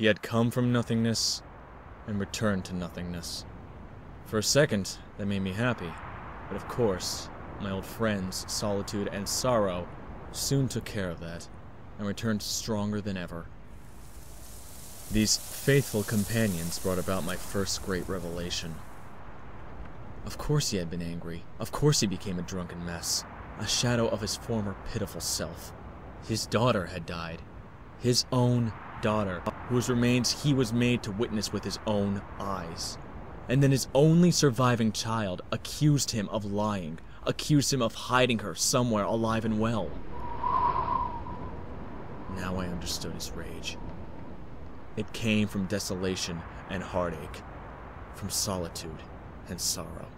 He had come from nothingness and returned to nothingness. For a second, that made me happy, but of course, my old friends, Solitude and Sorrow, soon took care of that and returned stronger than ever. These faithful companions brought about my first great revelation. Of course he had been angry. Of course he became a drunken mess, a shadow of his former pitiful self. His daughter had died. His own daughter, whose remains he was made to witness with his own eyes. And then his only surviving child accused him of lying, accused him of hiding her somewhere alive and well. Now I understood his rage. It came from desolation and heartache, from solitude and sorrow.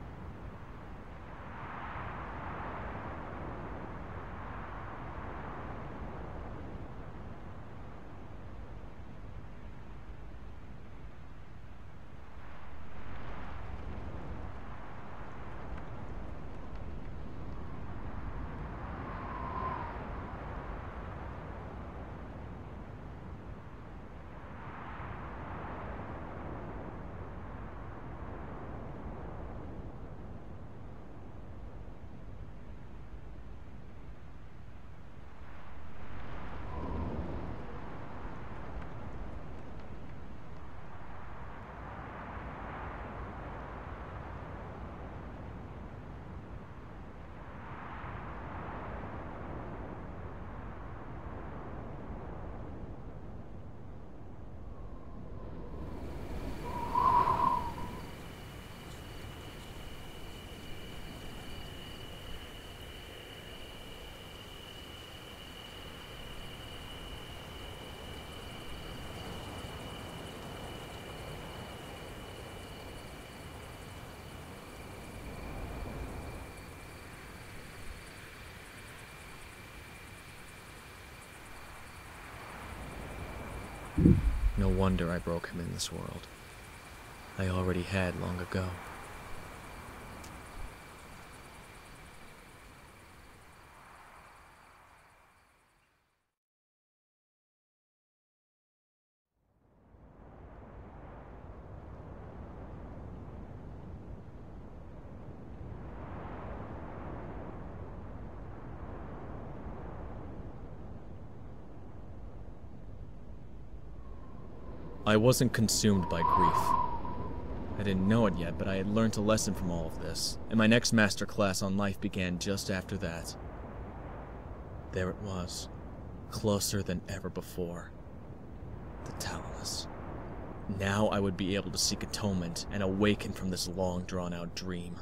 No wonder I broke him in this world. I already had long ago. I wasn't consumed by grief. I didn't know it yet, but I had learned a lesson from all of this, and my next master class on life began just after that. There it was, closer than ever before. The Thalamus. Now I would be able to seek atonement and awaken from this long drawn out dream.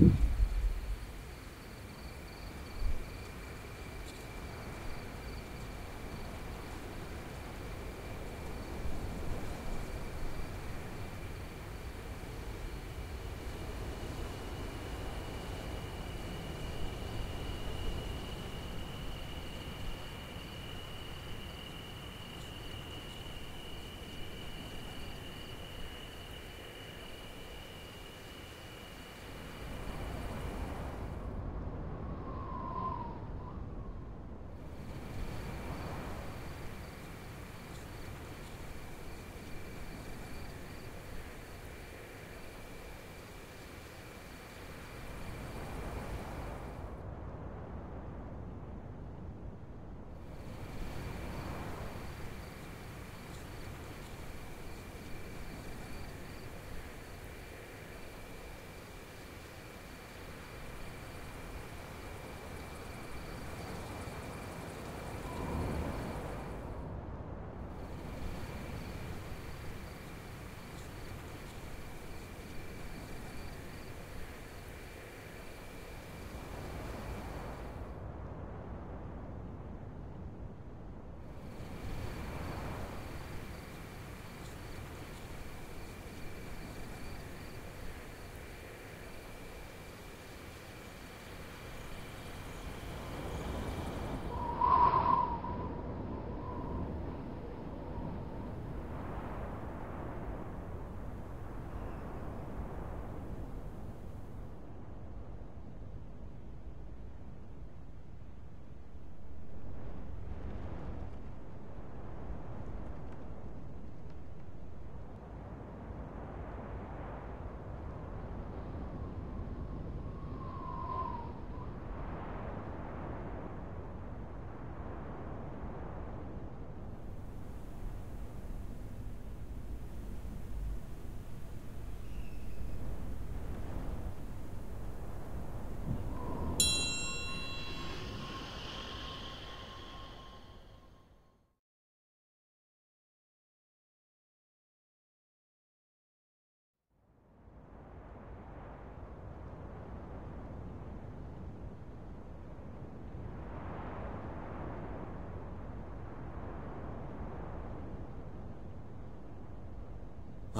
Mm-hmm.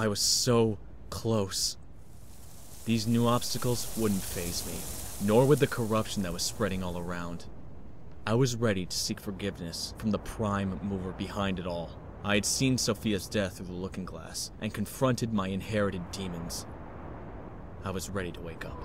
I was so close. These new obstacles wouldn't faze me, nor would the corruption that was spreading all around. I was ready to seek forgiveness from the prime mover behind it all. I had seen Sophia's death through the looking glass and confronted my inherited demons. I was ready to wake up.